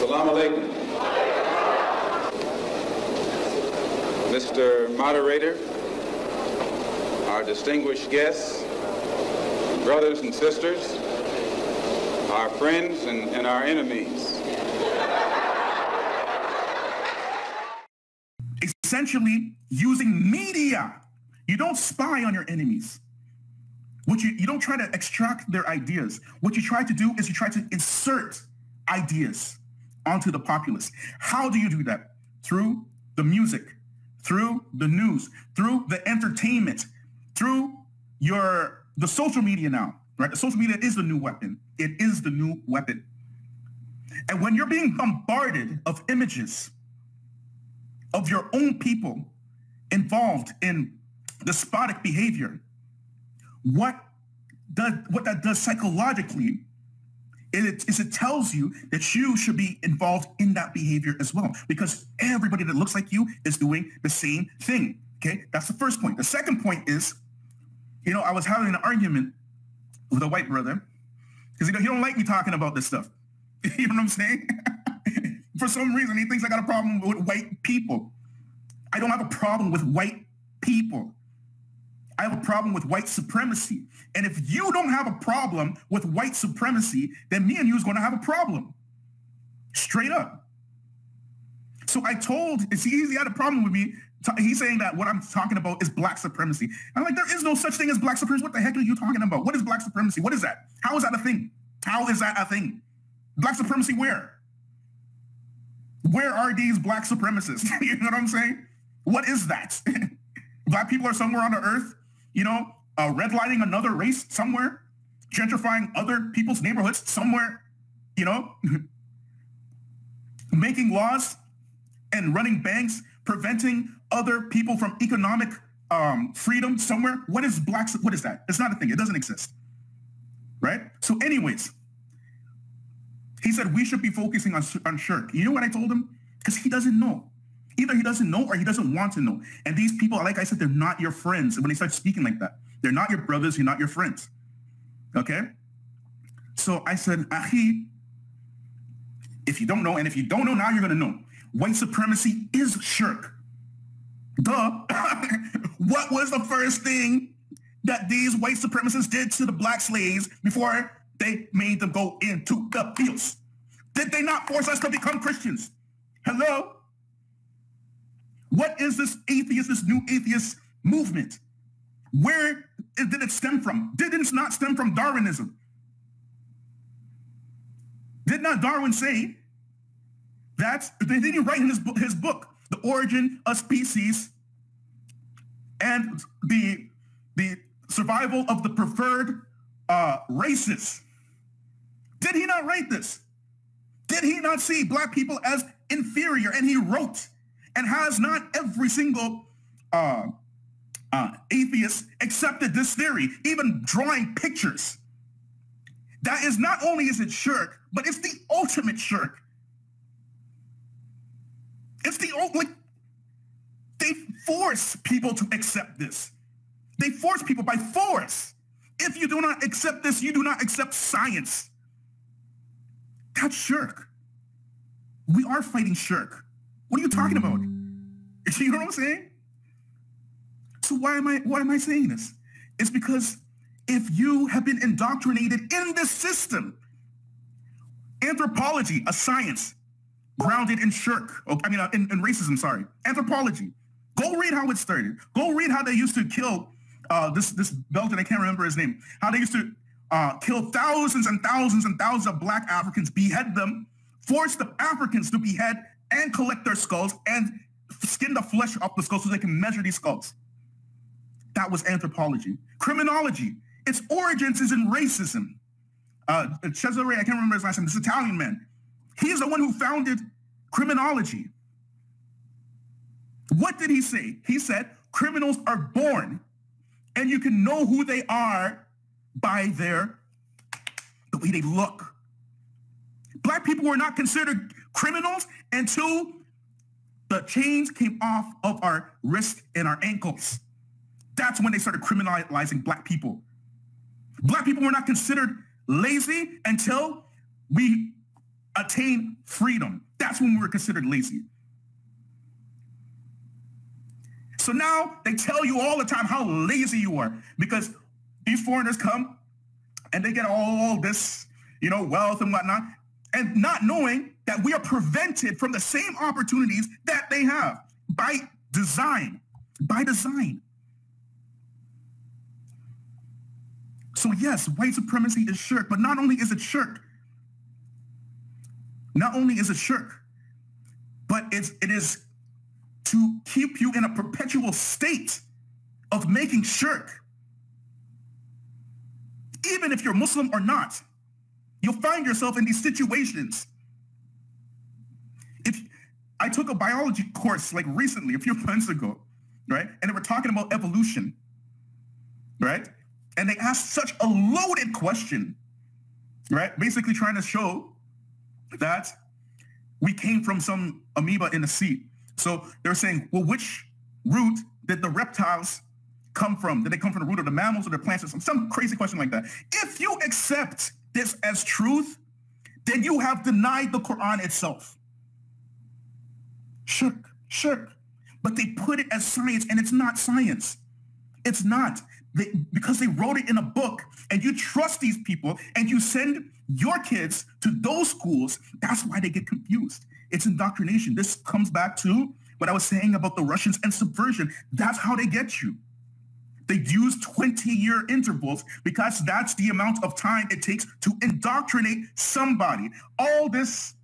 Assalamu alaikum. Mr. Moderator, our distinguished guests, brothers and sisters, our friends and, and our enemies. Essentially, using media. You don't spy on your enemies. What you, you don't try to extract their ideas. What you try to do is you try to insert ideas onto the populace. How do you do that? Through the music, through the news, through the entertainment, through your the social media now, right? The social media is the new weapon. It is the new weapon. And when you're being bombarded of images of your own people involved in despotic behavior, what does what that does psychologically it, is it tells you that you should be involved in that behavior as well because everybody that looks like you is doing the same thing. Okay, that's the first point. The second point is, you know, I was having an argument with a white brother because he don't like me talking about this stuff. you know what I'm saying? For some reason, he thinks I got a problem with white people. I don't have a problem with white people. I have a problem with white supremacy. And if you don't have a problem with white supremacy, then me and you is going to have a problem. Straight up. So I told, see, he had a problem with me. He's saying that what I'm talking about is black supremacy. I'm like, there is no such thing as black supremacy. What the heck are you talking about? What is black supremacy? What is that? How is that a thing? How is that a thing? Black supremacy where? Where are these black supremacists? you know what I'm saying? What is that? black people are somewhere on the earth you know, uh, redlining another race somewhere, gentrifying other people's neighborhoods somewhere, you know, making laws and running banks, preventing other people from economic um, freedom somewhere. What is black? What is that? It's not a thing. It doesn't exist. Right? So anyways, he said we should be focusing on, on Shirk. You know what I told him? Because he doesn't know. Either he doesn't know or he doesn't want to know. And these people, like I said, they're not your friends when they start speaking like that. They're not your brothers, you're not your friends. Okay? So I said, Ahi, if you don't know, and if you don't know now, you're going to know. White supremacy is shirk. Duh. what was the first thing that these white supremacists did to the black slaves before they made them go into the fields? Did they not force us to become Christians? Hello? What is this atheist, this new atheist movement? Where did it stem from? Did it not stem from Darwinism? Did not Darwin say that, did he write in his, his book, The Origin of Species and the, the survival of the preferred uh, races? Did he not write this? Did he not see black people as inferior? And he wrote and has not every single uh, uh, atheist accepted this theory, even drawing pictures. That is not only is it shirk, but it's the ultimate shirk. It's the like they force people to accept this. They force people by force. If you do not accept this, you do not accept science. That's shirk. We are fighting shirk. What are you talking about? You know what I'm saying? So why am I why am I saying this? It's because if you have been indoctrinated in this system, anthropology, a science grounded in shirk, oh, I mean, uh, in, in, racism, sorry, anthropology. Go read how it started. Go read how they used to kill uh, this, this Belgian, I can't remember his name, how they used to uh, kill thousands and thousands and thousands of black Africans, behead them, force the Africans to behead and collect their skulls and skin the flesh off the skull so they can measure these skulls. That was anthropology. Criminology, its origins is in racism. Uh, Cesare, I can't remember his last name, this Italian man. He's the one who founded criminology. What did he say? He said, criminals are born and you can know who they are by their, the way they look. Black people were not considered criminals until the chains came off of our wrists and our ankles. That's when they started criminalizing black people. Black people were not considered lazy until we attained freedom. That's when we were considered lazy. So now they tell you all the time how lazy you are because these foreigners come and they get all this, you know, wealth and whatnot, and not knowing that we are prevented from the same opportunities that they have by design, by design. So yes, white supremacy is shirk, but not only is it shirk, not only is it shirk, but it's, it is to keep you in a perpetual state of making shirk. Even if you're Muslim or not, you'll find yourself in these situations. I took a biology course like recently, a few months ago, right? And they were talking about evolution, right? And they asked such a loaded question, right? Basically trying to show that we came from some amoeba in the sea. So they're saying, well, which root did the reptiles come from? Did they come from the root of the mammals or the plants or some, some crazy question like that? If you accept this as truth, then you have denied the Quran itself. Shirk, shirk. But they put it as science and it's not science. It's not. They, because they wrote it in a book and you trust these people and you send your kids to those schools, that's why they get confused. It's indoctrination. This comes back to what I was saying about the Russians and subversion. That's how they get you. They use 20-year intervals because that's the amount of time it takes to indoctrinate somebody. All this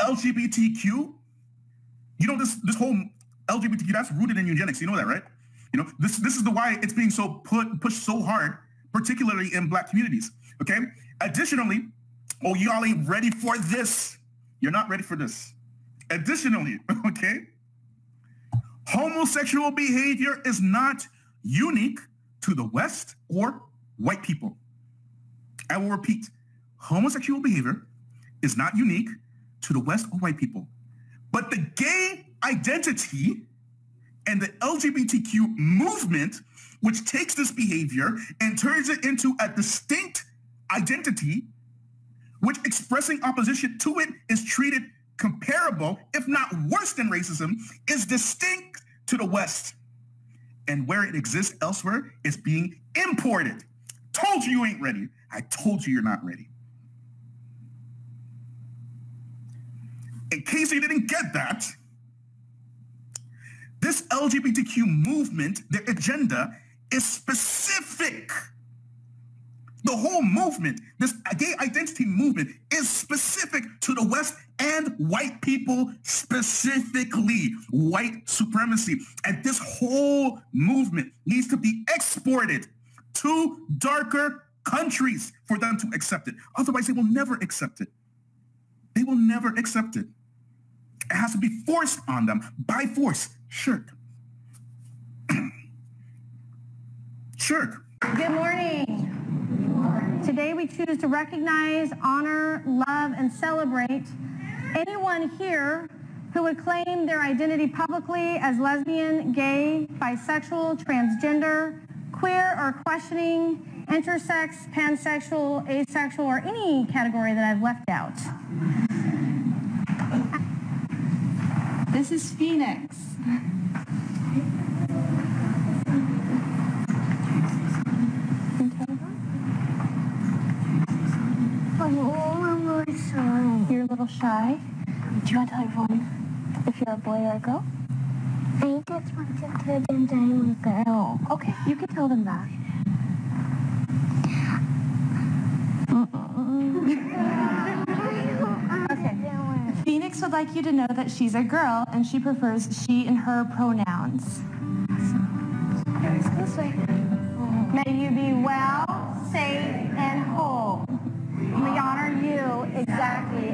LGBTQ, you know, this, this whole LGBTQ, that's rooted in eugenics. You know that, right? You know, this, this is the why it's being so put pushed so hard, particularly in black communities. Okay. Additionally, oh, y'all ain't ready for this. You're not ready for this. Additionally, okay, homosexual behavior is not unique to the West or white people. I will repeat, homosexual behavior is not unique to the West or white people. But the gay identity and the LGBTQ movement, which takes this behavior and turns it into a distinct identity which expressing opposition to it is treated comparable, if not worse than racism, is distinct to the West. And where it exists elsewhere is being imported. Told you you ain't ready. I told you you're not ready. In case you didn't get that, this LGBTQ movement, their agenda is specific the whole movement, this gay identity movement, is specific to the West and white people specifically, white supremacy. And this whole movement needs to be exported to darker countries for them to accept it. Otherwise, they will never accept it. They will never accept it. It has to be forced on them by force. Shirk. Shirk. Good morning. Today we choose to recognize, honor, love, and celebrate anyone here who would claim their identity publicly as lesbian, gay, bisexual, transgender, queer, or questioning, intersex, pansexual, asexual, or any category that I've left out. This is Phoenix. You're a little shy. Do you want to tell everyone if you're a boy or a girl? I just want to tell them that I'm a girl. Okay, you can tell them that. Would like you to know that she's a girl and she prefers she and her pronouns. May you be well, safe, and whole. We honor you exactly